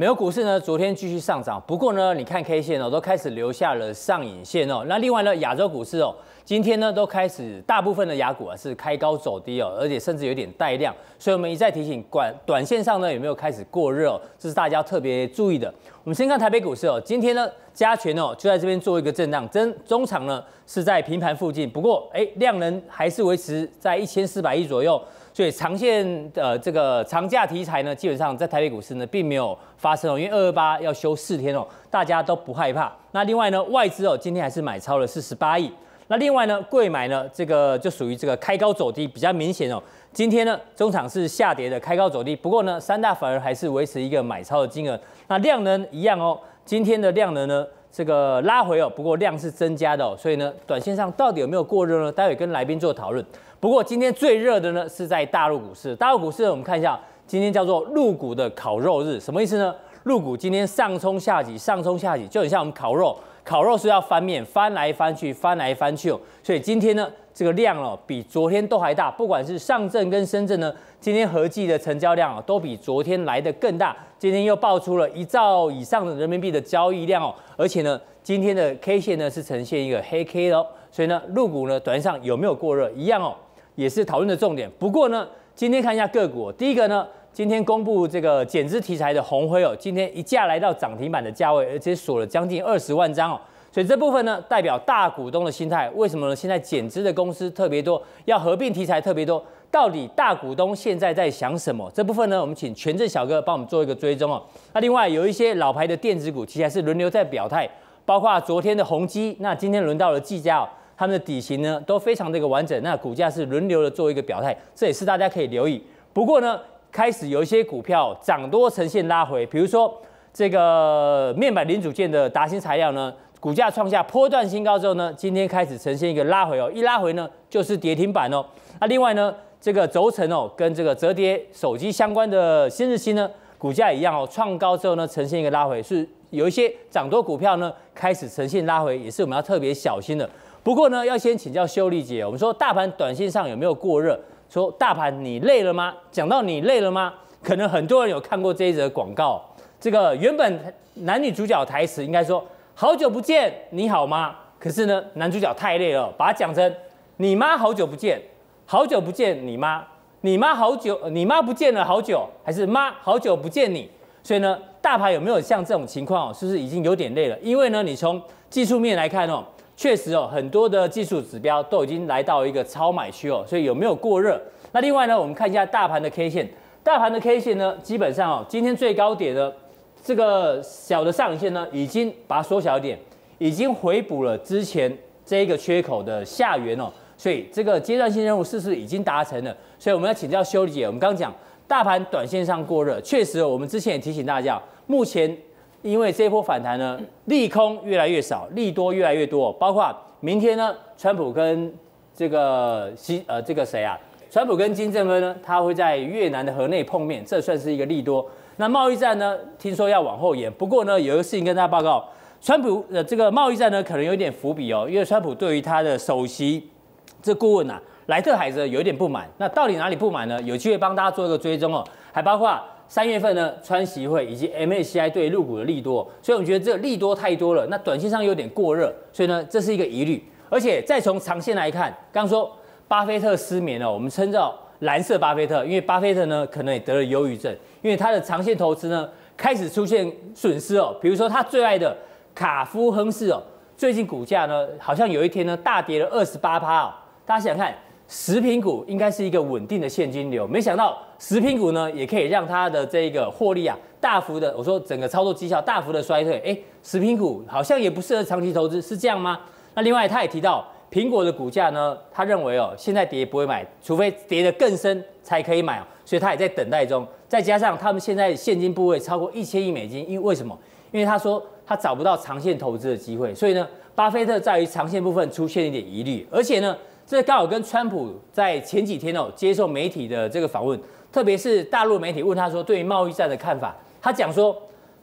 美国股市呢，昨天继续上涨，不过呢，你看 K 线哦，都开始留下了上影线哦。那另外呢，亚洲股市哦，今天呢都开始大部分的雅股啊是开高走低哦，而且甚至有点带量，所以我们一再提醒，短短线上呢有没有开始过热哦，这是大家特别注意的。我们先看台北股市哦，今天呢加权哦就在这边做一个震荡，真中场呢是在平盘附近，不过哎量能还是维持在一千四百亿左右。所以长线的这个长假题材呢，基本上在台北股市呢并没有发生哦，因为二二八要休四天哦，大家都不害怕。那另外呢，外资哦今天还是买超了四十八亿。那另外呢，贵买呢这个就属于这个开高走低比较明显哦。今天呢中场是下跌的，开高走低。不过呢，三大反而还是维持一个买超的金额。那量能一样哦，今天的量能呢这个拉回哦，不过量是增加的哦，所以呢，短线上到底有没有过热呢？待会跟来宾做讨论。不过今天最热的呢是在大陆股市。大陆股市我们看一下，今天叫做入股的烤肉日，什么意思呢？入股今天上冲下挤，上冲下挤，就很像我们烤肉，烤肉是要翻面，翻来翻去，翻来翻去哦。所以今天呢，这个量哦比昨天都还大，不管是上证跟深圳呢，今天合计的成交量哦都比昨天来的更大。今天又爆出了一兆以上的人民币的交易量哦，而且呢，今天的 K 线呢是呈现一个黑 K 哦，所以呢，入股呢短上有没有过热？一样哦。也是讨论的重点。不过呢，今天看一下个股。第一个呢，今天公布这个减资题材的红辉哦，今天一价来到涨停板的价位，而且锁了将近二十万张哦。所以这部分呢，代表大股东的心态。为什么呢？现在减资的公司特别多，要合并题材特别多。到底大股东现在在想什么？这部分呢，我们请权证小哥帮我们做一个追踪哦。那另外有一些老牌的电子股，其实还是轮流在表态，包括昨天的宏基，那今天轮到了技嘉哦。他们的底型呢都非常的一个完整，那股价是轮流的做一个表态，这也是大家可以留意。不过呢，开始有一些股票涨多呈现拉回，比如说这个面板零组件的达新材料呢，股价创下波段新高之后呢，今天开始呈现一个拉回哦，一拉回呢就是跌停板哦。那另外呢，这个轴承哦跟这个折叠手机相关的新日新呢，股价一样哦，创高之后呢呈现一个拉回，是有一些涨多股票呢开始呈现拉回，也是我们要特别小心的。不过呢，要先请教修丽姐。我们说大盘短线上有没有过热？说大盘你累了吗？讲到你累了吗？可能很多人有看过这一则广告。这个原本男女主角台词应该说好久不见，你好吗？可是呢，男主角太累了，把它讲成你妈好久不见，好久不见你妈，你妈好久，你妈不见了好久，还是妈好久不见你？所以呢，大盘有没有像这种情况？是不是已经有点累了？因为呢，你从技术面来看哦。确实哦，很多的技术指标都已经来到一个超买区哦，所以有没有过热？那另外呢，我们看一下大盘的 K 线，大盘的 K 线呢，基本上哦，今天最高点的这个小的上影线呢，已经把它缩小一点，已经回补了之前这一个缺口的下缘哦，所以这个阶段性任务是不是已经达成了？所以我们要请教修理姐，我们刚刚讲大盘短线上过热，确实我们之前也提醒大家，目前。因为这一波反弹呢，利空越来越少，利多越来越多，包括明天呢，川普跟这个西呃这个谁啊，川普跟金正恩呢，他会在越南的河内碰面，这算是一个利多。那贸易战呢，听说要往后延，不过呢，有一个事情跟大家报告，川普的这个贸易战呢，可能有点伏笔哦，因为川普对于他的首席这顾问呐，莱特海泽有一点不满。那到底哪里不满呢？有机会帮大家做一个追踪哦，还包括。三月份呢，川习会以及 MACI 对入股的利多，所以我们觉得这利多太多了，那短线上有点过热，所以呢，这是一个疑虑。而且再从长线来看，刚说巴菲特失眠了，我们称叫蓝色巴菲特，因为巴菲特呢可能也得了忧郁症，因为他的长线投资呢开始出现损失哦。比如说他最爱的卡夫亨氏哦，最近股价呢好像有一天呢大跌了二十八趴哦，大家想想看。食品股应该是一个稳定的现金流，没想到食品股呢也可以让它的这个获利啊大幅的，我说整个操作绩效大幅的衰退。哎，食品股好像也不适合长期投资，是这样吗？那另外他也提到苹果的股价呢，他认为哦现在跌不会买，除非跌得更深才可以买哦，所以他也在等待中。再加上他们现在现金部位超过一千亿美金，因为为什么？因为他说他找不到长线投资的机会，所以呢，巴菲特在于长线部分出现一点疑虑，而且呢。这刚好跟川普在前几天哦接受媒体的这个访问，特别是大陆媒体问他说对于贸易战的看法，他讲说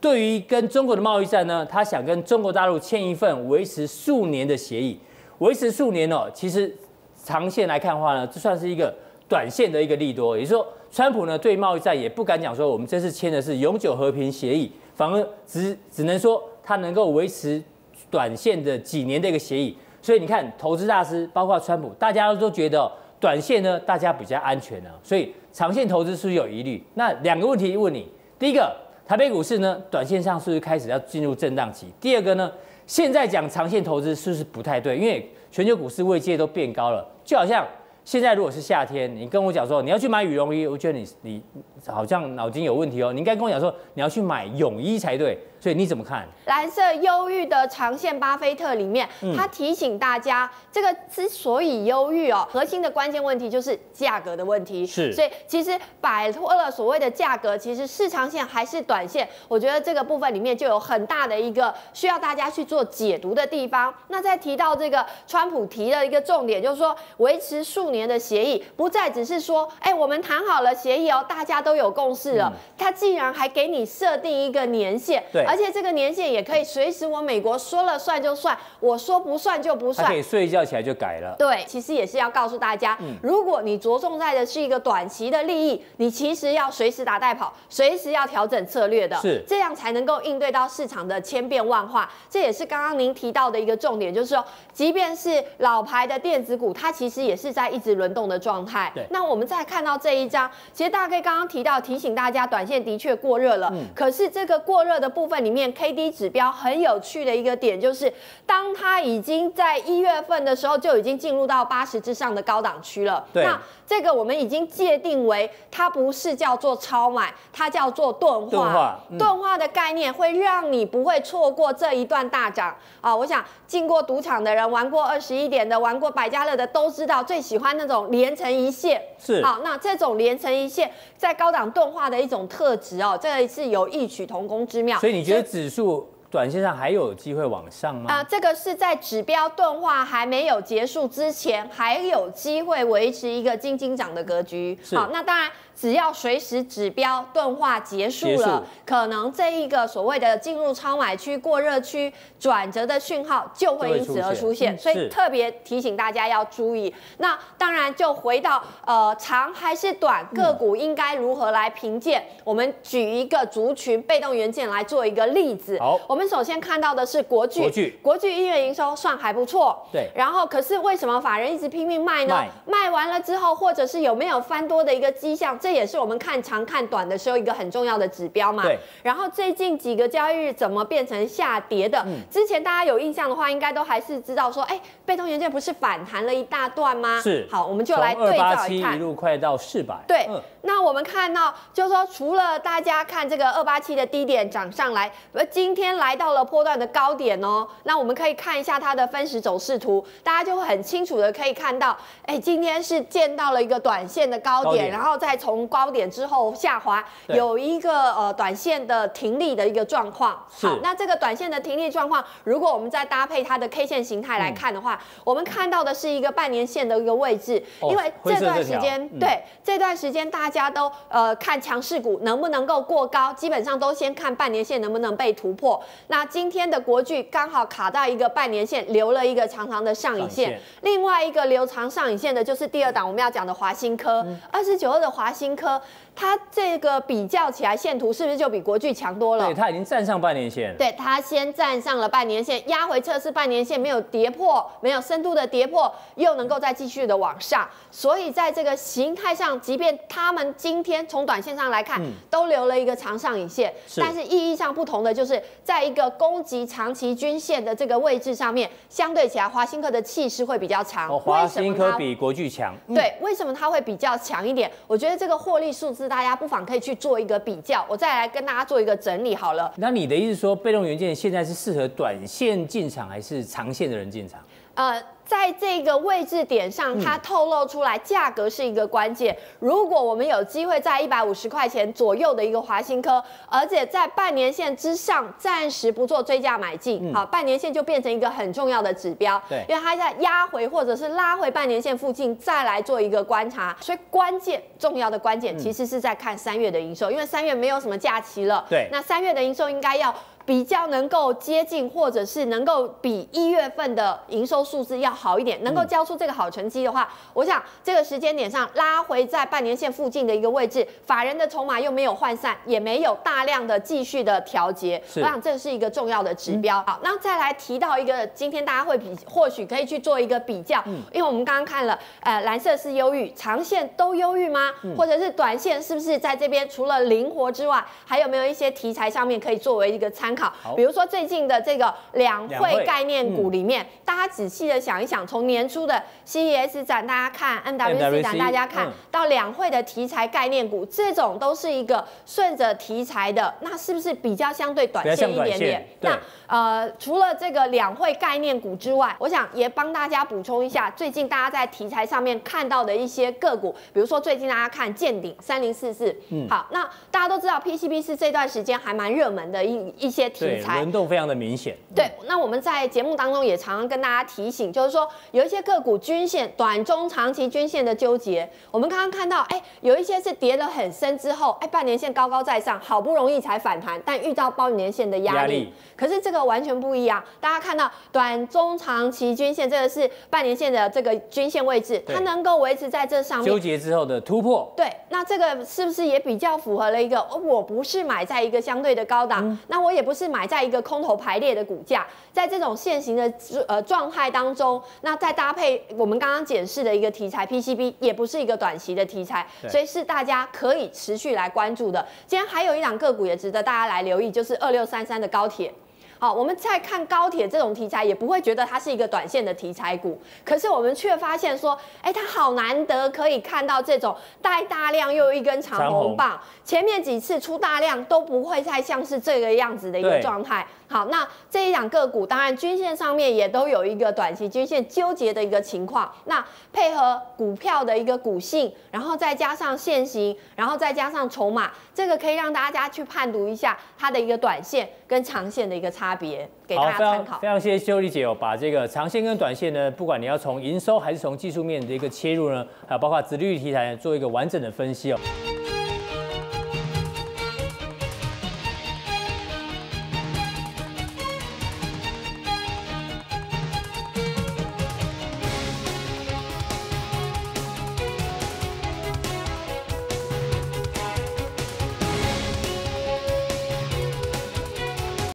对于跟中国的贸易战呢，他想跟中国大陆签一份维持数年的协议，维持数年哦，其实长线来看的话呢，这算是一个短线的一个利多，也就是说，川普呢对贸易战也不敢讲说我们这次签的是永久和平协议，反而只只能说他能够维持短线的几年的一个协议。所以你看，投资大师包括川普，大家都觉得短线呢，大家比较安全啊，所以长线投资是不是有疑虑？那两个问题问你，第一个，台北股市呢，短线上是不是开始要进入震荡期？第二个呢，现在讲长线投资是不是不太对？因为全球股市位阶都变高了，就好像。现在如果是夏天，你跟我讲说你要去买羽绒衣，我觉得你你好像脑筋有问题哦。你应该跟我讲说你要去买泳衣才对。所以你怎么看？蓝色忧郁的长线巴菲特里面，他提醒大家，这个之所以忧郁哦，核心的关键问题就是价格的问题。是，所以其实摆脱了所谓的价格，其实市场线还是短线，我觉得这个部分里面就有很大的一个需要大家去做解读的地方。那再提到这个川普提的一个重点，就是说维持数年的协议，不再只是说，哎，我们谈好了协议哦，大家都有共识了。他竟然还给你设定一个年限。对。而且这个年限也可以随时，我美国说了算就算，我说不算就不算，可以睡一觉起来就改了。对，其实也是要告诉大家，如果你着重在的是一个短期的利益，你其实要随时打带跑，随时要调整策略的，是这样才能够应对到市场的千变万化。这也是刚刚您提到的一个重点，就是说，即便是老牌的电子股，它其实也是在一直轮动的状态。对，那我们再看到这一张，其实大概刚刚提到提醒大家，短线的确过热了。嗯，可是这个过热的部分。里面 K D 指标很有趣的一个点就是，当它已经在一月份的时候就已经进入到八十之上的高档区了。对。那这个我们已经界定为它不是叫做超买，它叫做钝化。钝化。钝化的概念会让你不会错过这一段大涨啊！我想进过赌场的人，玩过二十一点的，玩过百家乐的都知道，最喜欢那种连成一线。是。好，那这种连成一线在高档钝化的一种特质哦，这个是有异曲同工之妙。所以你。觉得指数短线上还有机会往上吗？啊，这个是在指标钝化还没有结束之前，还有机会维持一个金金涨的格局。好，那当然。只要随时指标钝化结束了，可能这一个所谓的进入超买区、过热区转折的讯号就会因此而出现，所以特别提醒大家要注意。那当然就回到呃长还是短个股应该如何来评鉴？我们举一个族群被动元件来做一个例子。好，我们首先看到的是国巨，国巨，国巨一月营收算还不错。对，然后可是为什么法人一直拼命卖呢？卖完了之后，或者是有没有翻多的一个迹象？这这也是我们看长看短的时候一个很重要的指标嘛。对。然后最近几个交易日怎么变成下跌的？之前大家有印象的话，应该都还是知道说，哎，被动元件不是反弹了一大段吗？是。好，我们就来对照一看。一路快到四百。对。那我们看到，就是说，除了大家看这个二八七的低点涨上来，而今天来到了波段的高点哦。那我们可以看一下它的分时走势图，大家就会很清楚的可以看到，哎，今天是见到了一个短线的高点，然后再从高点之后下滑，有一个呃短线的停利的一个状况。好，那这个短线的停利状况，如果我们再搭配它的 K 线形态来看的话，我们看到的是一个半年线的一个位置。因为这段时间，对这段时间大家都呃看强势股能不能够过高，基本上都先看半年线能不能被突破。那今天的国巨刚好卡到一个半年线，留了一个长长的上影线。另外一个留长上影线的就是第二档我们要讲的华新科，二十九二的华新。科，它这个比较起来，线图是不是就比国巨强多了？对，它已经站上半年线。对，它先站上了半年线，压回测试半年线，没有跌破，没有深度的跌破，又能够再继续的往上。所以在这个形态上，即便他们今天从短线上来看，都留了一个长上影线，但是意义上不同的就是，在一个攻击长期均线的这个位置上面，相对起来，华新科的气势会比较强。华新科比国巨强。对，为什么它会比较强一点？我觉得这个获利数字，大家不妨可以去做一个比较。我再来跟大家做一个整理好了。那你的意思说，被动元件现在是适合短线进场，还是长线的人进场？呃。在这个位置点上，它透露出来价格是一个关键。如果我们有机会在一百五十块钱左右的一个华新科，而且在半年线之上，暂时不做追价买进，好，半年线就变成一个很重要的指标。对，因为它在压回或者是拉回半年线附近，再来做一个观察。所以关键重要的关键其实是在看三月的营收，因为三月没有什么假期了。对，那三月的营收应该要比较能够接近，或者是能够比一月份的营收数字要好一点，能够交出这个好成绩的话，我想这个时间点上拉回在半年线附近的一个位置，法人的筹码又没有涣散，也没有大量的继续的调节，我想这是一个重要的指标。好，那再来提到一个，今天大家会比或许可以去做一个比较，因为我们刚刚看了，呃，蓝色是忧郁，长线都忧郁吗？或者是短线是不是在这边除了灵活之外，还有没有一些题材上面可以作为一个参考？比如说最近的这个两会概念股里面，大家仔细的想一想，从年初的 CES 展大家看，NWC 展大家看到两会的题材概念股，这种都是一个顺着题材的，那是不是比较相对短线一点点？那呃，除了这个两会概念股之外，我想也帮大家补充一下，最近大家在题材上面看到的一些个股，比如说最近大家看见顶三零四四，嗯，好，那大家都知道 PCB 是这段时间还蛮热门的一一些题材，轮动非常的明显。对，那我们在节目当中也常常跟大家提醒，就是说有一些个股均线短中长期均线的纠结，我们刚刚看到，哎，有一些是跌得很深之后，哎，半年线高高在上，好不容易才反弹，但遇到半年线的压力，可是这个。完全不一样。大家看到短中长期均线，这个是半年线的这个均线位置，它能够维持在这上面。纠结之后的突破。对，那这个是不是也比较符合了一个？我不是买在一个相对的高档，那我也不是买在一个空头排列的股价，在这种现行的呃状态当中，那再搭配我们刚刚解释的一个题材 PCB，也不是一个短期的题材，所以是大家可以持续来关注的。今天还有一档个股也值得大家来留意，就是二六三三的高铁。好，我们在看高铁这种题材，也不会觉得它是一个短线的题材股。可是我们却发现说，哎，它好难得可以看到这种带大量又一根长红棒，前面几次出大量都不会再像是这个样子的一个状态。好，那这一两个股，当然均线上面也都有一个短期均线纠结的一个情况。那配合股票的一个股性，然后再加上现行，然后再加上筹码，这个可以让大家去判读一下它的一个短线跟长线的一个差别，给大家参考。非常谢谢秀丽姐哦，把这个长线跟短线呢，不管你要从营收还是从技术面的一个切入呢，还有包括直率题材做一个完整的分析哦。